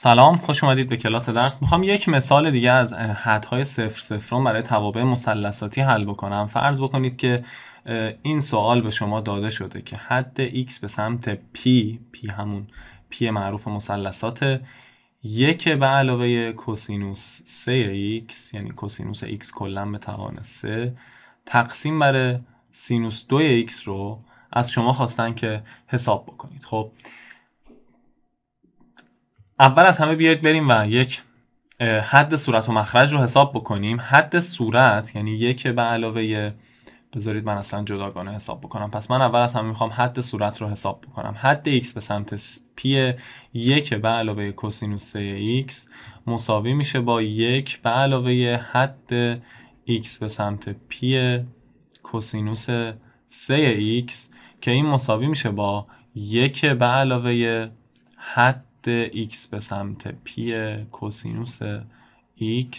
سلام خوش اومدید به کلاس درس. می‌خوام یک مثال دیگه از حدهای صفر صفرون برای توابع مثلثاتی حل بکنم. فرض بکنید که این سوال به شما داده شده که حد x به سمت p p همون p معروف مثلثات یک به علاوه کوسینوس 3x یعنی کوسینوس x کلا به توان 3 تقسیم بر سینوس 2x رو از شما خواستن که حساب بکنید. خب اول از همه بیاید بریم و یک حد صورت و مخرج رو حساب بکنیم. حد صورت یعنی یک به علاوه بذارید من اصلا جداگانه حساب بکنم. پس من اول از همه می‌خوام حد صورت رو حساب بکنم. حد x به سمت پی یک به علاوه کوسینوس x مساوی میشه با یک به علاوه حد x به سمت پی کوسینوس 3x که این مساوی میشه با یک به علاوه حد x به سمت پی کوسینوس x.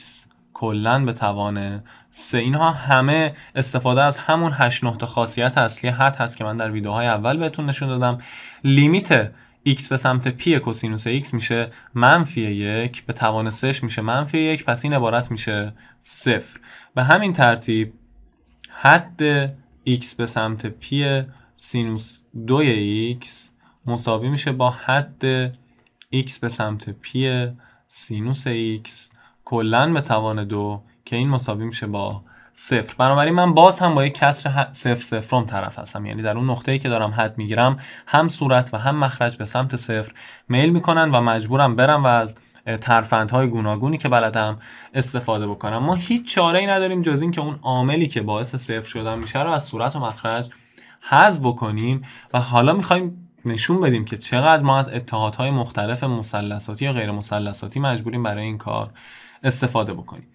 کلا به توان سه. اینها همه استفاده از همون هشت نقطه خاصیت اصلی حد هست که من در ویدیوهای اول بهتون نشون دادم. limit x به سمت پی کوسینوس x میشه منفی یک. به توان سهش میشه منفی یک. پس این عبارت میشه صفر. به همین ترتیب حد x به سمت پی سینوس 2 x مساوی میشه با حد x به سمت پی سینوس x کلا به توان دو که این مساوی میشه با صفر. بنابراین من باز هم با یک کسر صفر صفرم طرف هستم. یعنی در اون نقطه‌ای که دارم حد می‌گیرم هم صورت و هم مخرج به سمت صفر میل می‌کنن و مجبورم برم و از ترفندهای گوناگونی که بلدم استفاده بکنم. ما هیچ چاره ای نداریم جز این که اون عاملی که باعث صفر شدن میشه رو از صورت و مخرج حذف بکنیم. و حالا می‌خوایم نشون بدیم که چقدر ما از اتحادهای مختلف مثلثاتی یا غیر مثلثاتی مجبوریم برای این کار استفاده بکنیم.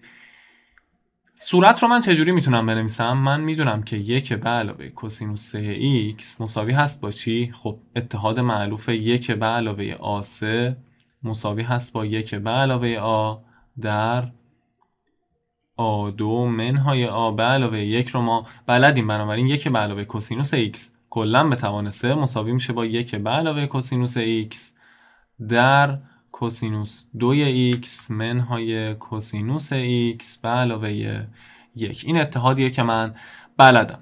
صورت رو من چجوری می‌تونم بنویسم؟ من می‌دونم که یک به علاوه کوسینوس 3x مساوی هست با چی؟ خب اتحاد معلوف یک به علاوه a3 مساوی هست با یک به علاوه a در a2 منهای a به علاوه یک رو ما بلدیم. بنابراین یک به علاوه کوسینوس x کلا به توان 3 مساوی میشه با یک به علاوه کوسینوس x. در کوسینوس 2x منهای کوسینوس x به علاوه یک. این اتحادیه که من بلدم.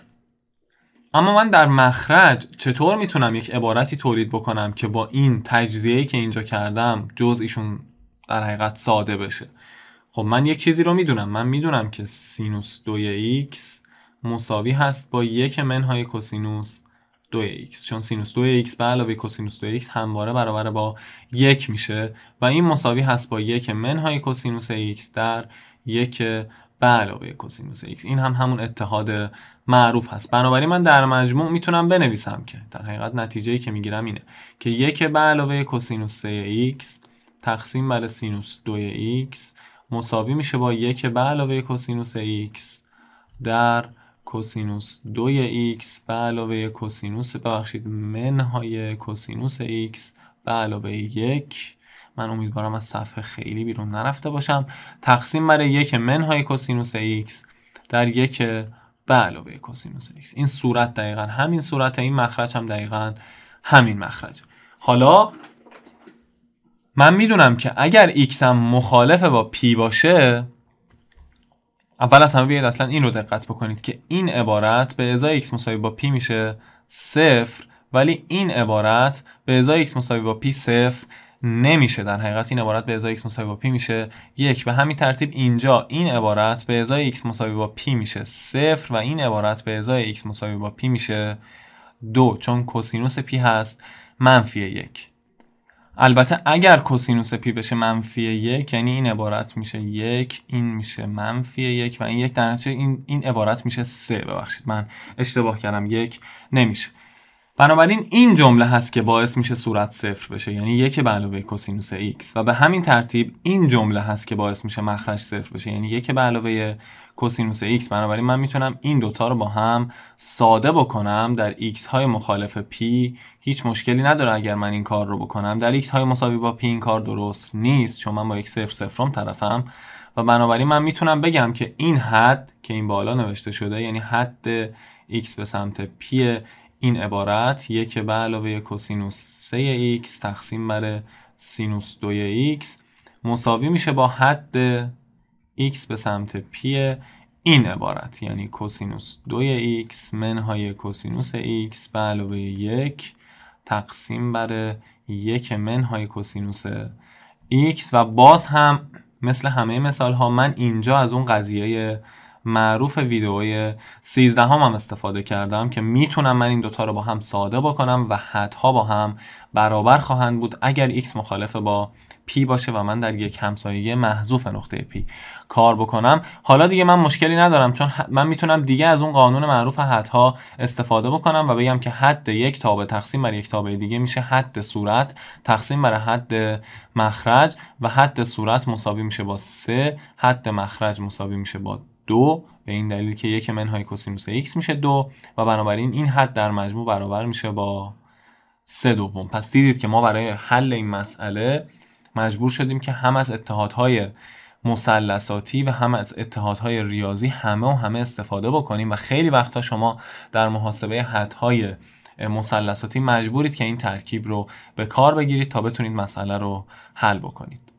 اما من در مخرج چطور می‌تونم یک عبارتی تولید بکنم که با این تجزیه‌ای که اینجا کردم جزئیشون در حقیقت ساده بشه؟ خب من یک چیزی رو می‌دونم. من می‌دونم که سینوس 2x مساوی هست با یک منهای کوسینوس 2x چون سینوس 2x به علاوه کوسینوس 2x همواره برابر با یک میشه. و این مساوی هست با یک منهای کوسینوس x در یک به علاوه کوسینوس x این هم همون اتحاد معروف هست. بنابراین من در مجموع می‌تونم بنویسم که در حقیقت نتیجه که می‌گیرم اینه که یک به علاوه کوسینوس 3x تقسیم بر سینوس 2x مساوی میشه با یک به علاوه کوسینوس x در کوسینوس 2x به علاوه کوسینوس ببخشید منهای کوسینوس x به علاوه یک من امیدوارم از صفحه خیلی بیرون نرفته باشم. تقسیم بر یک منهای کوسینوس x در یک به علاوه کوسینوس x این صورت دقیقا همین صورت این مخرج هم دقیقا همین مخرج. حالا من می‌دونم که اگر x هم مخالف با p باشه اول از همه بیاید اصلا این رو دقت بکنید که این عبارت به ازای x مساوی با p میشه صفر ولی این عبارت به ازای x مساوی با p صفر نمیشه. در حقیقت این عبارت به ازای x مساوی با p میشه. یک به همین ترتیب اینجا این عبارت به ازای x مساوی با p میشه صفر و این عبارت به ازای x مساوی با p میشه دو چون کوسینوس p هست منفی یک. البته اگر کوسینوس پی بشه منفی یک یعنی این عبارت میشه یک این میشه منفی یک و این یک در این, این عبارت میشه سه. ببخشید من اشتباه کردم. یک نمیشه. بنابراین این جمله هست که باعث میشه صورت صفر بشه یعنی یک به علاوه کوسینوس x. و به همین ترتیب این جمله هست که باعث میشه مخرج صفر بشه یعنی یک به علاوه کوسینوس x. بنابراین من می‌تونم این دوتا رو با هم ساده بکنم. در x های مخالف p هیچ مشکلی نداره اگر من این کار رو بکنم. در x های مساوی با p این کار درست نیست چون من با یک صفر صفرم طرفم. و بنابراین من می‌تونم بگم که این حد که این بالا نوشته شده یعنی حد x به سمت p این عبارت یک به علاوه کوسینوس 3x تقسیم بر سینوس دوی x مساوی میشه با حد x به سمت p این عبارت. یعنی کوسینوس دوی x منهای کوسینوس x به علاوه یک تقسیم بر یک منهای کوسینوس x و باز هم مثل همه مثال ها من اینجا از اون قضیه معروف ویدئوی 13 هم, هم استفاده کردم که می‌تونم من این دوتا رو با هم ساده بکنم و حدها با هم برابر خواهند بود. اگر x مخالف با p باشه و من در یک همسایه محذوف نقطه p کار بکنم. حالا دیگه من مشکلی ندارم چون من می‌تونم دیگه از اون قانون معروف حدها استفاده بکنم و بگم که حد یک تابع تقسیم بر یک تابع دیگه میشه حد صورت تقسیم بر حد مخرج و حد صورت مساوی میشه با 3 حد مخرج مساوی میشه با دو به این دلیل که یک منهای کوسینوس x میشه دو و بنابراین این حد در مجموع برابر میشه با سه دوم. پس دیدید که ما برای حل این مسئله مجبور شدیم که هم از اتحادهای مثلثاتی و هم از اتحادهای ریاضی همه و همه استفاده بکنیم و خیلی وقتا شما در محاسبه حدهای مثلثاتی مجبورید که این ترکیب رو به کار بگیرید تا بتونید مسئله رو حل بکنید.